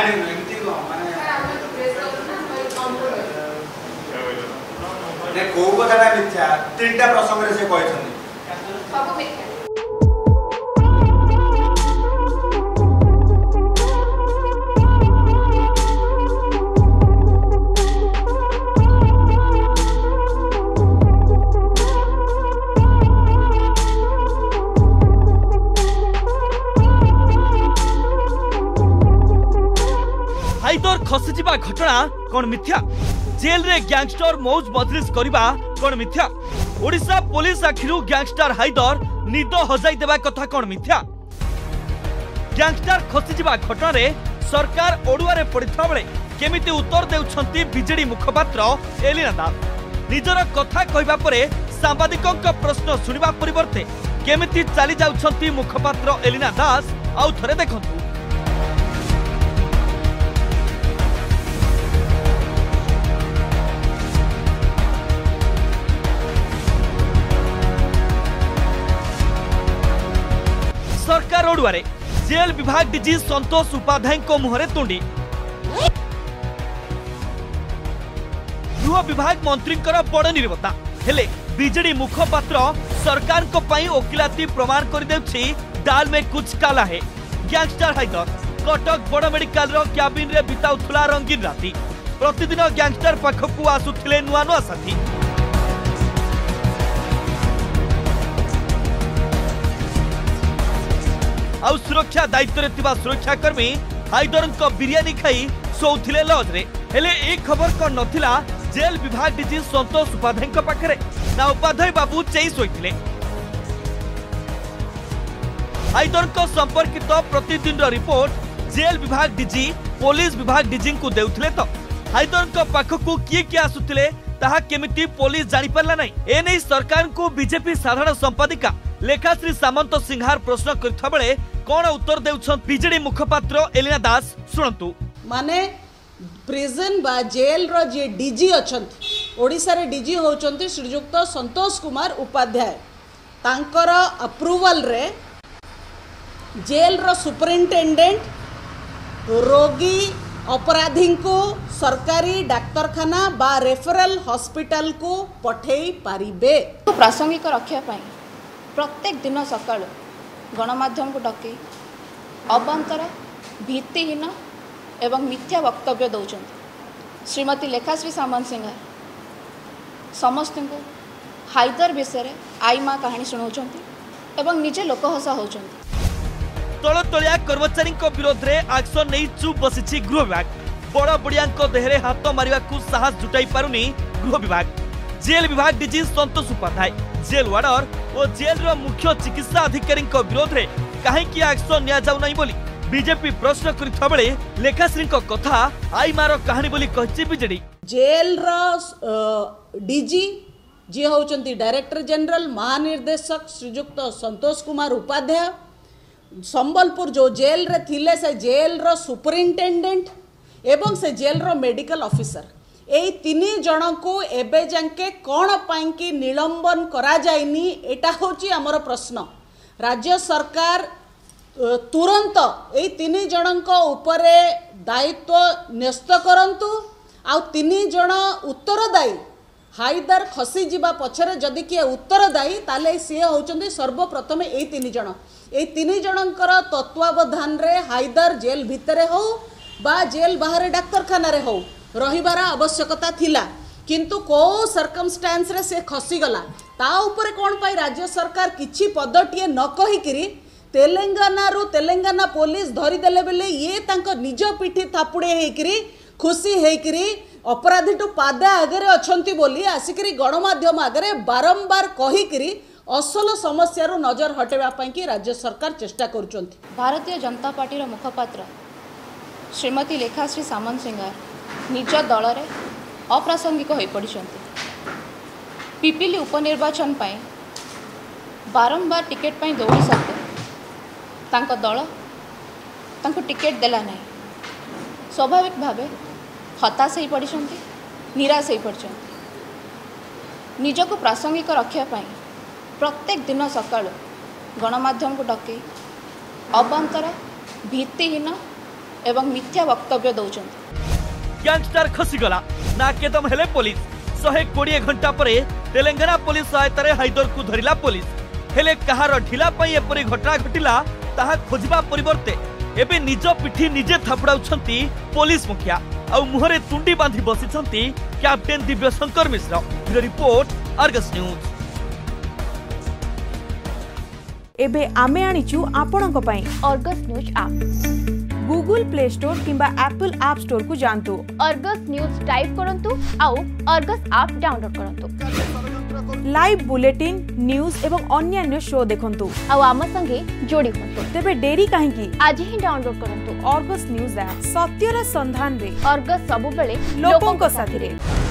ନାଇଁ ଏମିତି ମାନେ କୋଉ କଥାଟା ମିଥ୍ୟା ତିନିଟା ପ୍ରସଙ୍ଗରେ ସେ କହିଛନ୍ତି ଖସିଯିବା ଘଟଣା କ'ଣ ମିଥ୍ୟା ଜେଲରେ ଗ୍ୟାଙ୍ଗଷ୍ଟର ମୌଜ ବଦ୍ରିସ କରିବା କ'ଣ ମିଥ୍ୟା ଓଡ଼ିଶା ପୋଲିସ ଆଖିରୁ ଗ୍ୟାଙ୍ଗଷ୍ଟର ହାଇଦର ନିଦ ହଜାଇ ଦେବା କଥା କ'ଣ ମିଥ୍ୟା ଗ୍ୟାଙ୍ଗଷ୍ଟର ଖସିଯିବା ଘଟଣାରେ ସରକାର ଅଡୁଆରେ ପଡ଼ିଥିବା ବେଳେ କେମିତି ଉତ୍ତର ଦେଉଛନ୍ତି ବିଜେଡି ମୁଖପାତ୍ର ଏଲିନା ଦାସ ନିଜର କଥା କହିବା ପରେ ସାମ୍ବାଦିକଙ୍କ ପ୍ରଶ୍ନ ଶୁଣିବା ପରିବର୍ତ୍ତେ କେମିତି ଚାଲିଯାଉଛନ୍ତି ମୁଖପାତ୍ର ଏଲିନା ଦାସ ଆଉ ଥରେ ଦେଖନ୍ତୁ सरकार अड़ुआ जेल विभाग डी सतोष उपाध्याय मुहर तुंडी गृह विभाग मंत्री बड़ निर्भता हेले विजे मुखपात्र सरकार वकिलाती प्रमाण कर दाल में कुछ काला है ଗ୍ୟାଙ୍ଗଷ୍ଟର ହାଇଦର କଟକ ବଡ଼ ମେଡିକାଲର କ୍ୟାବିନ୍ରେ बिताऊ रंगीन राति प्रतिदिन ଗ୍ୟାଙ୍ଗଷ୍ଟର पाखक आसुले नुआ नुआ साथी आ सुरक्षा दायित्व सुरक्षाकर्मी हाइदर बिरीयी खाई शोले लज्रे खबर कौन ना जेल विभाग डी सतोष उपाध्याय ना उपाध्याय बाबू चे शोले हाइदर संपर्कित तो प्रतिदिन रिपोर्ट जेल विभाग डी पुलिस विभाग डी दे तो हाइदर पाखक किए किए आसुले पुलिस जापारा ना एने सरकार को बीजेपी साधारण संपादिका ଲେଖାଶ୍ରୀ ସାମନ୍ତ ସିଂହାର ପ୍ରଶ୍ନ କରିଥିବା ବେଳେ କ'ଣ ଉତ୍ତର ଦେଉଛନ୍ତି ବିଜେଡି ମୁଖପାତ୍ର ଏଲିନା ଦାସ ଶୁଣନ୍ତୁ ମାନେ ପ୍ରିଜନ ବା ଜେଲ୍ର ଯିଏ ଡିଜି ଅଛନ୍ତି ଓଡ଼ିଶାରେ ଡିଜି ହେଉଛନ୍ତି ଶ୍ରୀଯୁକ୍ତ ସନ୍ତୋଷ କୁମାର ଉପାଧ୍ୟାୟ ତାଙ୍କର ଆପ୍ରୁଭାଲରେ ଜେଲ୍ର ସୁପରିନଟେଣ୍ଡେଣ୍ଟ ରୋଗୀ ଅପରାଧୀଙ୍କୁ ସରକାରୀ ଡାକ୍ତରଖାନା ବା ରେଫରାଲ ହସ୍ପିଟାଲକୁ ପଠାଇ ପାରିବେ ପ୍ରାସଙ୍ଗିକ ରଖିବା ପାଇଁ ପ୍ରତ୍ୟେକ ଦିନ ସକାଳୁ ଗଣମାଧ୍ୟମକୁ ଡକେଇ ଅବାନ୍ତର ଭିତ୍ତିହୀନ ଏବଂ ମିଥ୍ୟା ବକ୍ତବ୍ୟ ଦେଉଛନ୍ତି ଶ୍ରୀମତୀ ଲେଖାଶ୍ରୀ ସାମନସିଂହା ସମସ୍ତଙ୍କୁ ହାଇଦର ବିଷୟରେ ଆଇମା କାହାଣୀ ଶୁଣାଉଛନ୍ତି ଏବଂ ନିଜେ ଲୋକହସା ହେଉଛନ୍ତି ତଳତଳିଆ କର୍ମଚାରୀଙ୍କ ବିରୋଧରେ ଆକ୍ସନ ନେଇ ଚୁପ୍ ବସିଛି ଗୃହ ବିଭାଗ ବଡ଼ ବଡ଼ିଆଙ୍କ ଦେହରେ ହାତ ମାରିବାକୁ ସାହସ ଜୁଟାଇ ପାରୁନି ଗୃହ ବିଭାଗ जेल विभाग D Santosh Upadhyay jail warder और जेल रुख्य चिकित्सा अधिकारी विरोध में कहीं आक्शन बोली बीजेपी प्रश्न करेखाश्री कथा आईमार कहानी कहे जेल रिजी हूँ डायरेक्टर जनरल महानिर्देशक श्रीजुक्त संतोष कुमार उपाध्याय संबलपुर जो जेल रे थिले से जेल रुपरिटेडे से जेल रेडिकल अफिसर ଏଇ ତିନି ଜଣଙ୍କୁ ଏବେ ଯାଙ୍କେ କ'ଣ ପାଇଁକି ନିଲମ୍ବନ କରାଯାଇନି ଏଇଟା ହେଉଛି ଆମର ପ୍ରଶ୍ନ ରାଜ୍ୟ ସରକାର ତୁରନ୍ତ ଏଇ ତିନି ଜଣଙ୍କ ଉପରେ ଦାୟିତ୍ୱ ନ୍ୟସ୍ତ କରନ୍ତୁ ଆଉ ତିନି ଜଣ ଉତ୍ତରଦାୟୀ ହାଇଦର ଖସିଯିବା ପଛରେ ଯଦି କିଏ ଉତ୍ତରଦାୟୀ ତାହେଲେ ସିଏ ହେଉଛନ୍ତି ସର୍ବପ୍ରଥମେ ଏଇ ତିନି ଜଣ ଏଇ ତିନି ଜଣଙ୍କର ତତ୍ତ୍ୱାବଧାନରେ ହାଇଦର ଜେଲ୍ ଭିତରେ ହେଉ ବା ଜେଲ୍ ବାହାରେ ଡାକ୍ତରଖାନାରେ ହେଉ ରହିବାର ଆବଶ୍ୟକତା ଥିଲା କିନ୍ତୁ କେଉଁ ସରକମଷ୍ଟାନ୍ସରେ ସେ ଖସିଗଲା ତା ଉପରେ କ'ଣ ପାଇଁ ରାଜ୍ୟ ସରକାର କିଛି ପଦଟିଏ ନ କହିକିରି ତେଲେଙ୍ଗାନାରୁ ତେଲେଙ୍ଗାନା ପୋଲିସ ଧରିଦେଲେ ବେଲେ ଇଏ ତାଙ୍କ ନିଜ ପିଠି ଥାପୁଡ଼େ ହେଇକିରି ଖୁସି ହେଇକିରି ଅପରାଧୀଠୁ ପାଦା ଆଗରେ ଅଛନ୍ତି ବୋଲି ଆସିକିରି ଗଣମାଧ୍ୟମ ଆଗରେ ବାରମ୍ବାର କହିକିରି ଅସଲ ସମସ୍ୟାରୁ ନଜର ହଟେଇବା ପାଇଁ କି ରାଜ୍ୟ ସରକାର ଚେଷ୍ଟା କରୁଛନ୍ତି ଭାରତୀୟ ଜନତା ପାର୍ଟିର ମୁଖପାତ୍ର ଶ୍ରୀମତୀ ଲେଖାଶ୍ରୀ ସାମନ୍ତ ସିଙ୍ଗର ନିଜ ଦଳରେ ଅପ୍ରାସଙ୍ଗିକ ହୋଇପଡ଼ିଛନ୍ତି ପିପିଲି ଉପନିର୍ବାଚନ ପାଇଁ ବାରମ୍ବାର ଟିକେଟ୍ ପାଇଁ ଦୌଡ଼ି ସତ୍ତ୍ୱେ ତାଙ୍କ ଦଳ ତାଙ୍କୁ ଟିକେଟ୍ ଦେଲା ନାହିଁ ସ୍ୱାଭାବିକ ଭାବେ ହତାଶ ହୋଇପଡ଼ିଛନ୍ତି ନିରାଶ ହୋଇପଡ଼ିଛନ୍ତି ନିଜକୁ ପ୍ରାସଙ୍ଗିକ ରଖିବା ପାଇଁ ପ୍ରତ୍ୟେକ ଦିନ ସକାଳୁ ଗଣମାଧ୍ୟମକୁ ଡକେଇ ଅବାନ୍ତର ଭିତ୍ତିହୀନ ଏବଂ ମିଥ୍ୟା ବକ୍ତବ୍ୟ ଦେଉଛନ୍ତି ग्यांगस्टार खसीगला नाकेदम हेले पुलिस शहे कोड़े घंटा पर तेलंगाना पुलिस सहायतार हाइदर को धरला पुलिस हेले कहार ढिलाई एपरी घटना घटला ता खोजा परे निज पिठ निजे थपड़ाऊँ पुलिस मुखिया आ मुहरे तुंडी बांधि बसी captain Divya Shankar Mishra report Argus news एबे आमे आनीचु आपणक पई Argus news app Google Play Store কিংবা ଆପଲ୍ ଆପ୍ ଷ୍ଟୋରକୁ ଯାଆନ୍ତୁ ଅର୍ଗସ୍ ନ୍ୟୁଜ୍ ଟାଇପ୍ କରନ୍ତୁ ଆଉ ଅର୍ଗସ୍ ଆପ୍ ଡାଉନଲୋଡ୍ କରନ୍ତୁ ଲାଇଭ୍ ବୁଲେଟିନ୍ ନ୍ୟୁଜ୍ ଏବଂ ଅନ୍ୟାନ୍ୟ ଶୋ ଦେଖନ୍ତୁ ଆଉ ଆମ ସଙ୍ଗେ ଯୋଡ଼ି ହୁଅନ୍ତୁ ତେବେ ଡେରି କାହିଁକି ଆଜି ହିଁ ଡାଉନଲୋଡ୍ କରନ୍ତୁ ଅର୍ଗସ୍ ନ୍ୟୁଜ୍ ଆପ୍ ସତ୍ୟର ସନ୍ଧାନରେ ଅର୍ଗସ୍ ସବୁବେଳେ ଲୋକଙ୍କ ସାଥିରେ